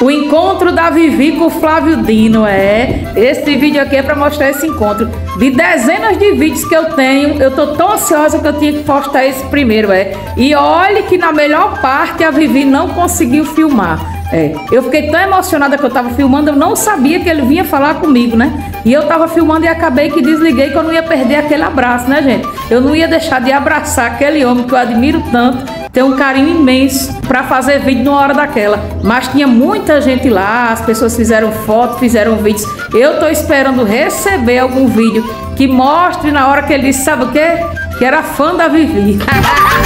O encontro da Vivi com o Flávio Dino, é. Esse vídeo aqui é para mostrar esse encontro. De dezenas de vídeos que eu tenho, eu tô tão ansiosa que eu tinha que postar esse primeiro, é. E olhe que na melhor parte a Vivi não conseguiu filmar. É, eu fiquei tão emocionada que eu tava filmando, eu não sabia que ele vinha falar comigo, né? E eu tava filmando e acabei que desliguei que eu não ia perder aquele abraço, né, gente? Eu não ia deixar de abraçar aquele homem que eu admiro tanto tem um carinho imenso para fazer vídeo numa hora daquela. Mas tinha muita gente lá, as pessoas fizeram foto, fizeram vídeos. Eu tô esperando receber algum vídeo que mostre na hora que ele disse, sabe o quê? Que era fã da Vivi.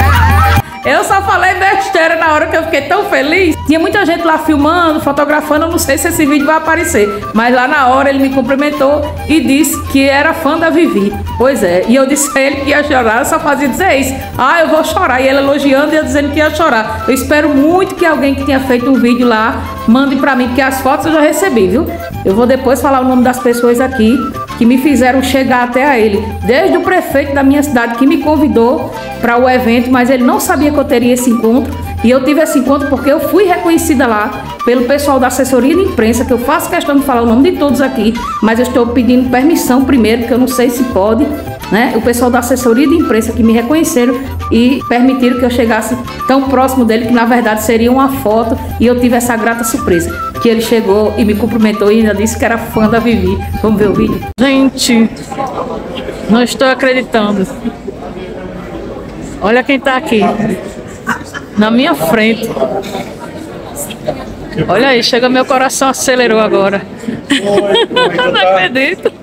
Eu só falei besteira na hora que eu fiquei tão feliz. Tinha muita gente lá filmando, fotografando. Eu não sei se esse vídeo vai aparecer. Mas lá na hora ele me cumprimentou e disse que era fã da Vivi. Pois é. E eu disse a ele que ia chorar. Eu só fazia dizer isso. Ah, eu vou chorar. E ele elogiando e eu dizendo que ia chorar. Eu espero muito que alguém que tenha feito um vídeo lá mande para mim, porque as fotos eu já recebi, viu? Eu vou depois falar o nome das pessoas aqui que me fizeram chegar até a ele. Desde o prefeito da minha cidade que me convidou para o evento, mas ele não sabia que eu teria esse encontro. E eu tive esse encontro porque eu fui reconhecida lá pelo pessoal da assessoria de imprensa, que eu faço questão de falar o nome de todos aqui, mas eu estou pedindo permissão primeiro, porque eu não sei se pode, né? O pessoal da assessoria de imprensa que me reconheceram e permitiram que eu chegasse tão próximo dele que na verdade seria uma foto e eu tive essa grata surpresa que ele chegou e me cumprimentou e ainda disse que era fã da Vivi. Vamos ver o vídeo? Gente, não estou acreditando. Olha quem tá aqui. Na minha frente. Olha aí, chega meu coração acelerou agora. não acredito.